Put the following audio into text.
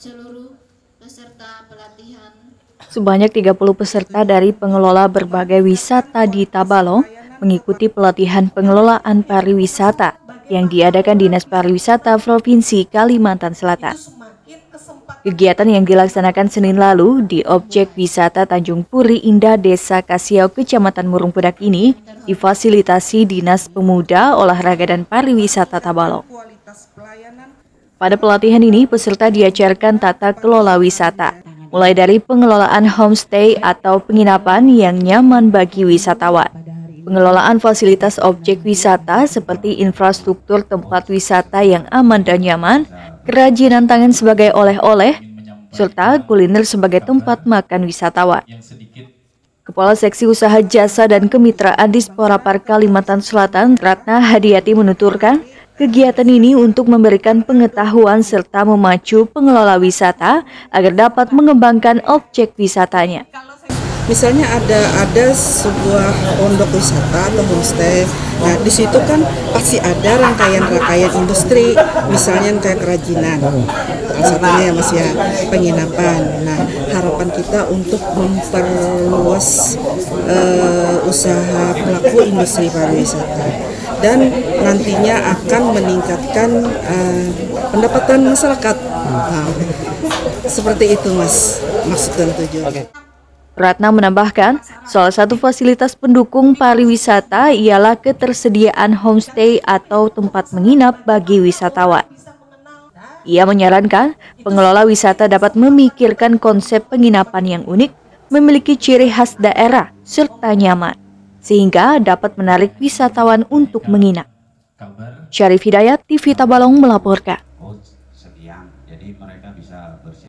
seluruh peserta pelatihan Sebanyak 30 peserta dari pengelola berbagai wisata di Tabalong mengikuti pelatihan pengelolaan pariwisata yang diadakan Dinas Pariwisata Provinsi Kalimantan Selatan. Kegiatan yang dilaksanakan Senin lalu di objek wisata Tanjung Puri Indah Desa Kasiau Kecamatan Murung Pudak ini difasilitasi Dinas Pemuda, Olahraga dan Pariwisata Tabalong. Pada pelatihan ini, peserta diajarkan tata kelola wisata, mulai dari pengelolaan homestay atau penginapan yang nyaman bagi wisatawan, pengelolaan fasilitas objek wisata seperti infrastruktur tempat wisata yang aman dan nyaman, kerajinan tangan sebagai oleh-oleh, serta kuliner sebagai tempat makan wisatawan. Kepala Seksi Usaha Jasa dan Kemitraan Dispora Park Kalimantan Selatan, Ratna Hadiati menuturkan, kegiatan ini untuk memberikan pengetahuan serta memacu pengelola wisata agar dapat mengembangkan objek wisatanya. Misalnya ada ada sebuah pondok wisata atau homestay, nah di situ kan pasti ada rangkaian-rangkaian industri, misalnya kayak kerajinan, satunya ya mas ya penginapan. Nah harapan kita untuk memperluas uh, usaha pelaku industri pariwisata dan nantinya akan meningkatkan uh, pendapatan masyarakat. Nah, seperti itu mas maksud dan tujuan. Okay. Ratna menambahkan, salah satu fasilitas pendukung pariwisata ialah ketersediaan homestay atau tempat menginap bagi wisatawan. Ia menyarankan pengelola wisata dapat memikirkan konsep penginapan yang unik, memiliki ciri khas daerah, serta nyaman, sehingga dapat menarik wisatawan untuk menginap. Syarif Hidayat, TV Tabalong melaporkan.